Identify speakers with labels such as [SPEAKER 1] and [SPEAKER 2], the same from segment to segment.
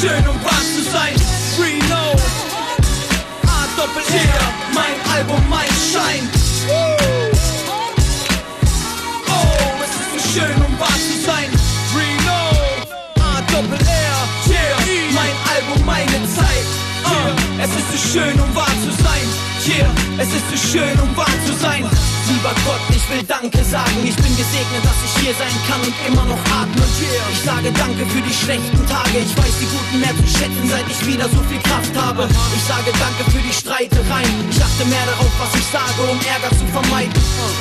[SPEAKER 1] schön, um wahr zu sein. Reno, schön, um wahr zu sein. Reno, A Doppel R, yeah, mein Album, meine Zeit. Uh, es ist zu schön, um wahr zu sein. Yeah, es ist zu schön, um wahr zu sein. Lieber Gott, ich will Danke sagen. Ich bin gesegnet, dass ich hier sein kann und immer noch atme. Ich sage Danke für die schlechten Tage. Ich weiß die guten mehr zu schätzen, seit ich wieder so viel Kraft habe. Ich sage Danke für die Streitereien. Ich achte mehr darauf, um Ärger zu vermeiden.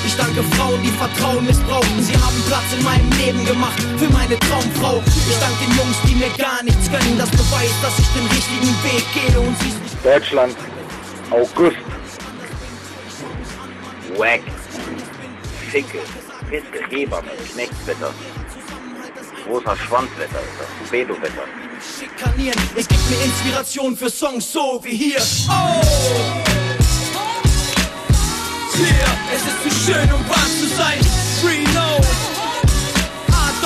[SPEAKER 1] Ich danke Frauen, die Vertrauen missbrauchten. Sie haben Platz in meinem Leben gemacht für meine Traumfrau. Ich danke den Jungs, die mir gar nichts gönnen. Das beweist, dass ich den richtigen Weg gehe und sie
[SPEAKER 2] Deutschland, August. Wack. Ficke, Pisse, Hebamme, Knechtswetter. Großer Schwanzwetter ist das. Bedowetter.
[SPEAKER 1] schikanieren. Es gibt mir Inspiration für Songs so wie hier. Oh! Schön, um wahr zu sein.